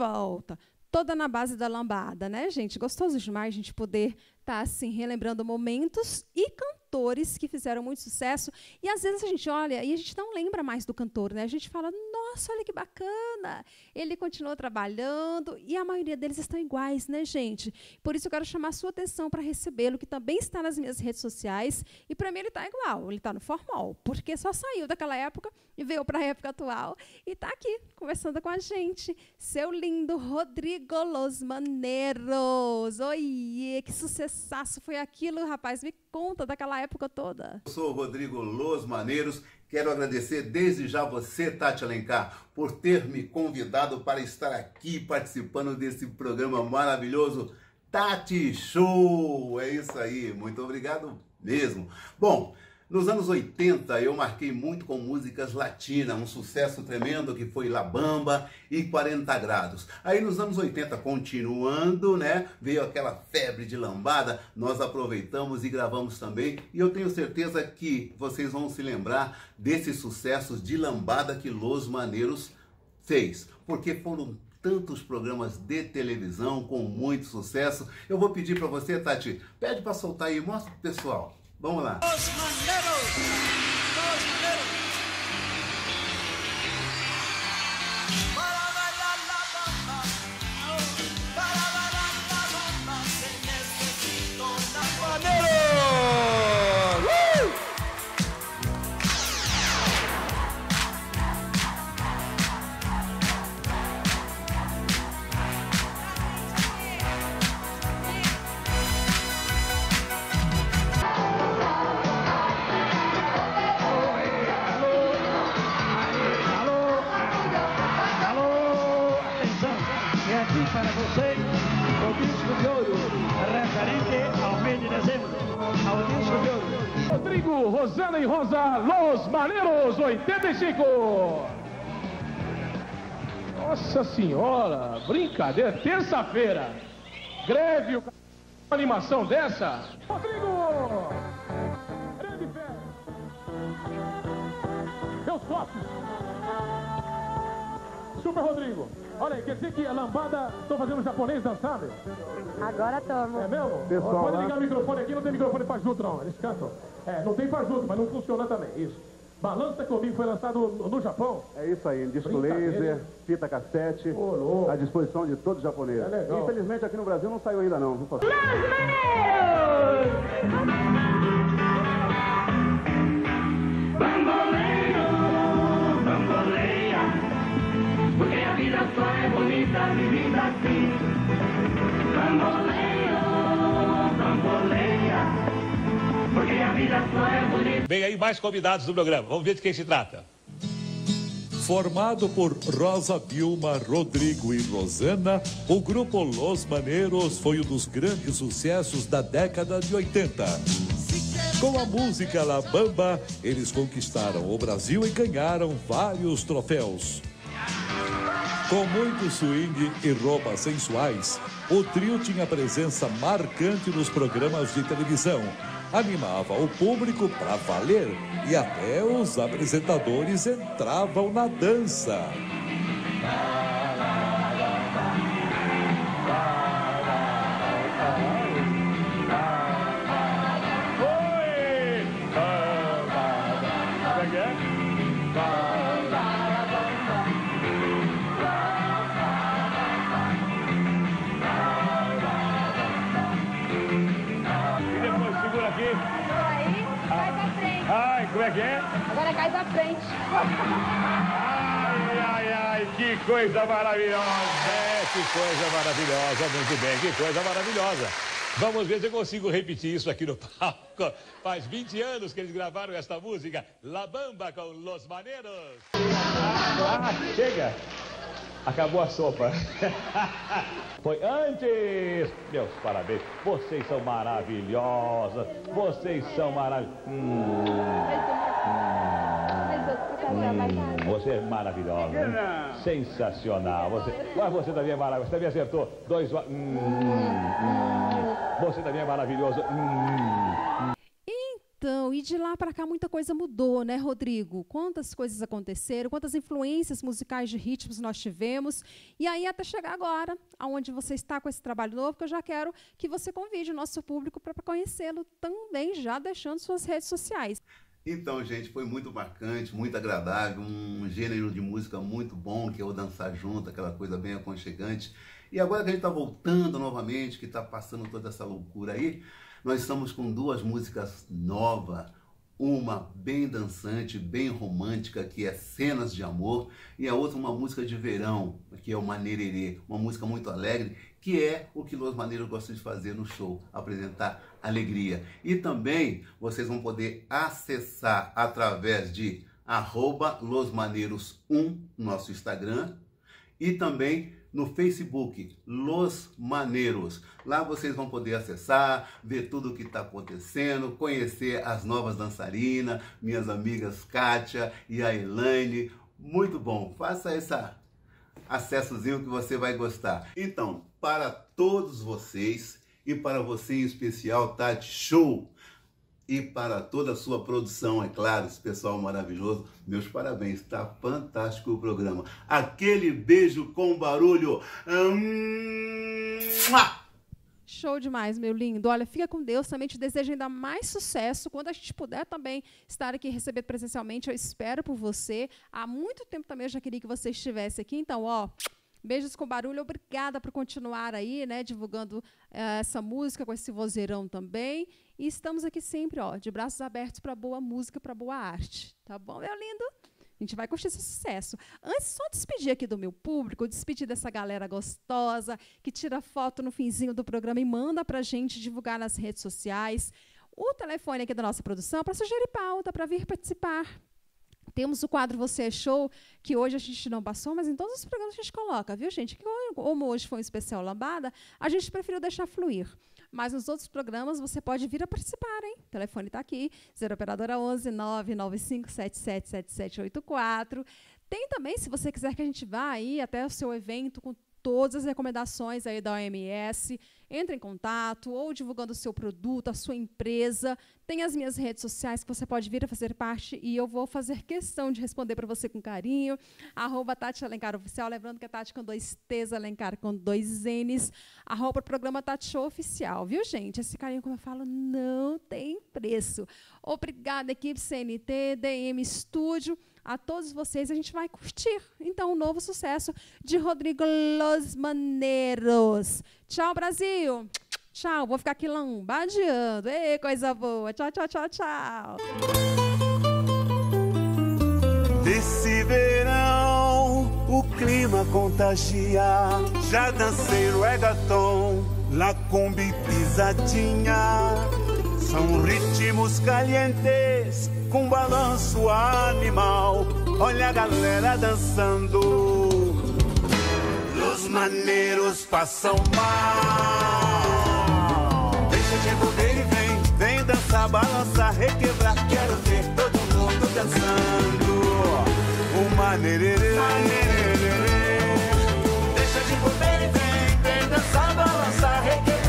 volta. Toda na base da lambada, né, gente? Gostoso demais a gente poder estar tá, assim relembrando momentos e cantores que fizeram muito sucesso. E às vezes a gente olha e a gente não lembra mais do cantor, né? A gente fala: "Nossa, olha que bacana! Ele continuou trabalhando" e a maioria deles estão iguais, né, gente? Por isso eu quero chamar a sua atenção para recebê-lo, que também está nas minhas redes sociais, e para mim ele está igual, ele está no formal, porque só saiu daquela época e veio para a época atual e está aqui conversando com a gente. Seu lindo Rodrigo Los Maneiros. Oi, que sucessaço foi aquilo, rapaz? Me conta daquela época toda. Eu sou o Rodrigo Los Maneiros. Quero agradecer desde já você, Tati Alencar, por ter me convidado para estar aqui participando desse programa maravilhoso Tati Show. É isso aí. Muito obrigado mesmo. Bom, nos anos 80 eu marquei muito com músicas latinas, um sucesso tremendo que foi La Bamba e 40 graus. Aí nos anos 80, continuando, né, veio aquela febre de lambada, nós aproveitamos e gravamos também, e eu tenho certeza que vocês vão se lembrar desses sucessos de lambada que Los Maneiros fez, porque foram tantos programas de televisão com muito sucesso. Eu vou pedir para você, Tati, pede para soltar aí, mostra pro pessoal. Vamos lá. Os maneiros. Rosana e Rosa Los Maneiros 85. Nossa senhora, brincadeira, terça-feira. Greve, uma animação dessa? Rodrigo! Grande fé! Meus sócios! Super Rodrigo! Olha aí, quer dizer que a lambada estão fazendo japonês dançar, meu? Agora estamos. É mesmo? Pessoal, Pode ligar o microfone aqui, não tem microfone para junto, não. Eles cantam. É, não tem fajuto, mas não funciona também, isso. Balança Clobinho foi lançado no, no, Japão? É isso aí, disco laser, fita cassete, oh, à disposição de todos os japoneses. É Infelizmente aqui no Brasil não saiu ainda não, viu, pastor? Vem aí mais convidados do programa. Vamos ver de quem se trata. Formado por Rosa Vilma, Rodrigo e Rosana, o grupo Los Maneiros foi um dos grandes sucessos da década de 80. Com a música La Bamba, eles conquistaram o Brasil e ganharam vários troféus. Com muito swing e roupas sensuais, o trio tinha presença marcante nos programas de televisão, animava o público para valer e até os apresentadores entravam na dança. Cai pra frente. Ai, ai, ai, que coisa maravilhosa. É, que coisa maravilhosa. Muito bem, que coisa maravilhosa. Vamos ver se eu consigo repetir isso aqui no palco. Faz 20 anos que eles gravaram esta música, La Bamba com Los Maneiros. Ah, chega. Acabou a sopa. Foi antes. Meus parabéns. Vocês são maravilhosas. Vocês são maravilhosas. Hum. Você é maravilhosa. Sensacional. Você... Mas você também é maravilhoso. Você também acertou. Dois. Hum. Hum. Você também é maravilhoso. Hum. Então, e de lá para cá muita coisa mudou, né, Rodrigo? Quantas coisas aconteceram, quantas influências musicais de ritmos nós tivemos. E aí, até chegar agora, aonde você está com esse trabalho novo, que eu já quero que você convide o nosso público para conhecê-lo também, já deixando suas redes sociais. Então, gente, foi muito marcante, muito agradável, um gênero de música muito bom, que é o dançar junto, aquela coisa bem aconchegante. E agora que a gente está voltando novamente, que está passando toda essa loucura aí, nós estamos com duas músicas novas, uma bem dançante, bem romântica, que é Cenas de Amor, e a outra uma música de verão, que é o Manererê, uma música muito alegre, que é o que Los Maneiros gosta de fazer no show, apresentar alegria. E também vocês vão poder acessar através de arroba Los Maneiros 1, nosso Instagram, e também no Facebook, Los Maneiros. Lá vocês vão poder acessar, ver tudo o que está acontecendo, conhecer as novas dançarinas, minhas amigas Kátia e a Elaine. Muito bom, faça esse acessozinho que você vai gostar. Então, para todos vocês e para você em especial, Tati Show! E para toda a sua produção, é claro, esse pessoal maravilhoso. Meus parabéns, está fantástico o programa. Aquele beijo com barulho. Hum... Show demais, meu lindo. Olha, fica com Deus. Também te desejo ainda mais sucesso. Quando a gente puder também estar aqui receber presencialmente, eu espero por você. Há muito tempo também eu já queria que você estivesse aqui. Então, ó, Beijos com barulho, obrigada por continuar aí, né, divulgando uh, essa música com esse vozeirão também. E estamos aqui sempre, ó, de braços abertos para boa música, para boa arte. Tá bom, meu lindo? A gente vai curtir esse sucesso. Antes, só despedir aqui do meu público, despedir dessa galera gostosa que tira foto no finzinho do programa e manda para a gente divulgar nas redes sociais. O telefone aqui da nossa produção para sugerir pauta, para vir participar. Temos o quadro Você é Show, que hoje a gente não passou, mas em todos os programas a gente coloca, viu, gente? Que como hoje foi um especial lambada, a gente preferiu deixar fluir. Mas nos outros programas você pode vir a participar, hein? O telefone está aqui, 0 operadora 11 995777784. Tem também, se você quiser que a gente vá aí até o seu evento com todas as recomendações aí da OMS. Entre em contato ou divulgando o seu produto, a sua empresa. Tem as minhas redes sociais que você pode vir a fazer parte e eu vou fazer questão de responder para você com carinho. Arroba Tati Alencar Oficial, lembrando que é Tati com dois T's, Alencar com dois N's. Arroba programa Tati Show Oficial, viu, gente? Esse carinho, como eu falo, não tem preço. Obrigada, equipe CNT, DM Estúdio a todos vocês. A gente vai curtir, então, o um novo sucesso de Rodrigo Los Maneiros. Tchau, Brasil! Tchau, vou ficar aqui lambadeando. Ei, coisa boa. Tchau, tchau, tchau, tchau. Desse verão, o clima contagia. Já dancei reggaeton, la combi pisadinha. São ritmos calientes com balanço animal. Olha a galera dançando. Os maneiros passam mal. Deixa de poder e vem. Vem dançar, balançar, requebrar. Quero ver todo mundo dançando. O maneirerê. Deixa de poder e vem. Vem dançar, balançar, requebrar.